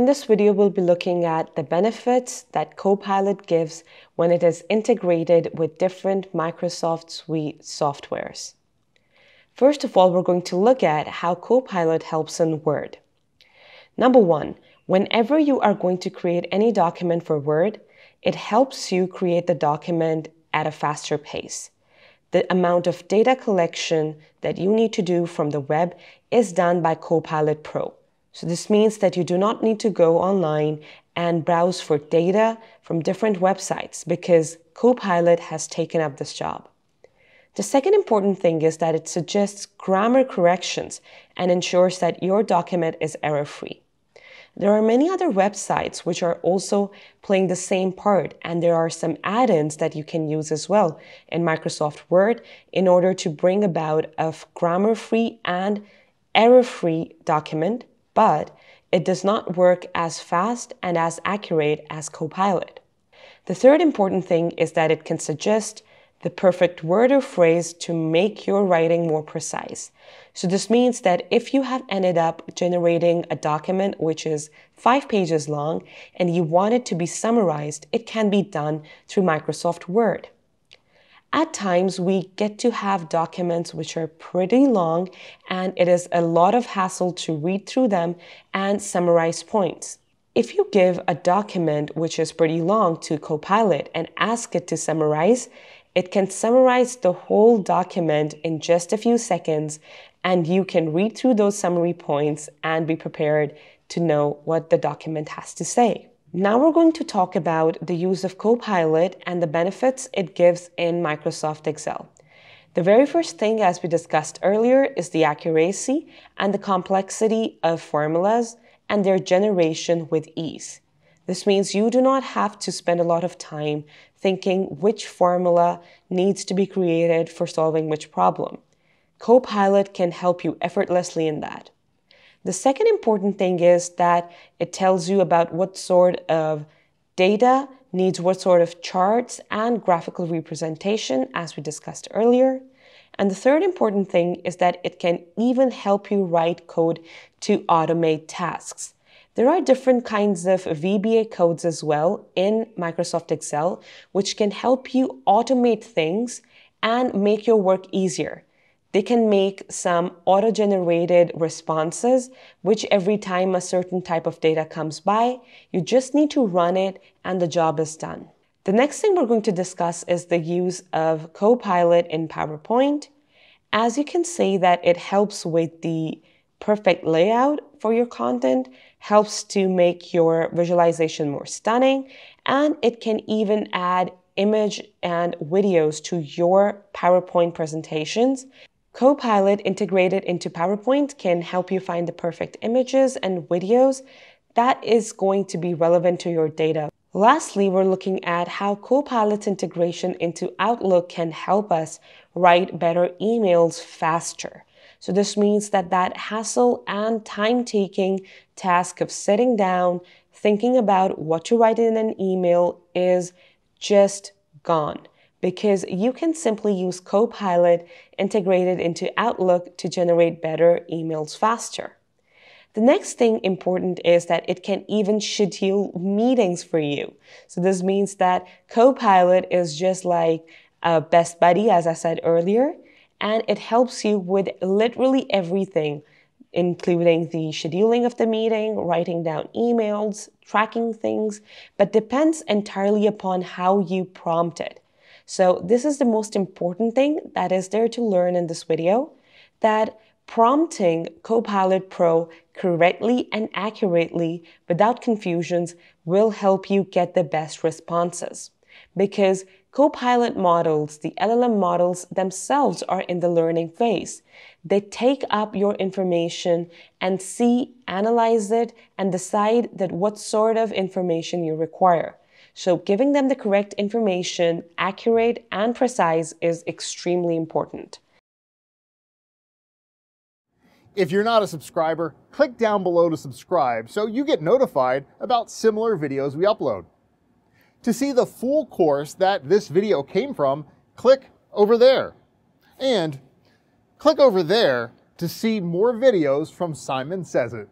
In this video, we'll be looking at the benefits that Copilot gives when it is integrated with different Microsoft Suite softwares. First of all, we're going to look at how Copilot helps in Word. Number one, whenever you are going to create any document for Word, it helps you create the document at a faster pace. The amount of data collection that you need to do from the web is done by Copilot Pro. So this means that you do not need to go online and browse for data from different websites because Copilot has taken up this job. The second important thing is that it suggests grammar corrections and ensures that your document is error-free. There are many other websites which are also playing the same part, and there are some add-ins that you can use as well in Microsoft Word in order to bring about a grammar-free and error-free document but it does not work as fast and as accurate as Copilot. The third important thing is that it can suggest the perfect word or phrase to make your writing more precise. So this means that if you have ended up generating a document which is five pages long and you want it to be summarized, it can be done through Microsoft Word. At times, we get to have documents which are pretty long, and it is a lot of hassle to read through them and summarize points. If you give a document which is pretty long to Copilot and ask it to summarize, it can summarize the whole document in just a few seconds, and you can read through those summary points and be prepared to know what the document has to say. Now we're going to talk about the use of Copilot and the benefits it gives in Microsoft Excel. The very first thing, as we discussed earlier, is the accuracy and the complexity of formulas and their generation with ease. This means you do not have to spend a lot of time thinking which formula needs to be created for solving which problem. Copilot can help you effortlessly in that. The second important thing is that it tells you about what sort of data needs what sort of charts and graphical representation, as we discussed earlier. And the third important thing is that it can even help you write code to automate tasks. There are different kinds of VBA codes as well in Microsoft Excel, which can help you automate things and make your work easier. They can make some auto-generated responses, which every time a certain type of data comes by, you just need to run it and the job is done. The next thing we're going to discuss is the use of Copilot in PowerPoint. As you can see that it helps with the perfect layout for your content, helps to make your visualization more stunning, and it can even add image and videos to your PowerPoint presentations Copilot integrated into PowerPoint can help you find the perfect images and videos that is going to be relevant to your data. Lastly, we're looking at how Copilot's integration into Outlook can help us write better emails faster. So this means that that hassle and time-taking task of sitting down, thinking about what to write in an email is just gone because you can simply use Copilot integrated into Outlook to generate better emails faster. The next thing important is that it can even schedule meetings for you. So this means that Copilot is just like a best buddy, as I said earlier, and it helps you with literally everything, including the scheduling of the meeting, writing down emails, tracking things, but depends entirely upon how you prompt it. So this is the most important thing that is there to learn in this video, that prompting Copilot Pro correctly and accurately without confusions will help you get the best responses. Because Copilot models, the LLM models themselves are in the learning phase. They take up your information and see, analyze it, and decide that what sort of information you require. So giving them the correct information, accurate and precise, is extremely important. If you're not a subscriber, click down below to subscribe so you get notified about similar videos we upload. To see the full course that this video came from, click over there. And click over there to see more videos from Simon Sez IT.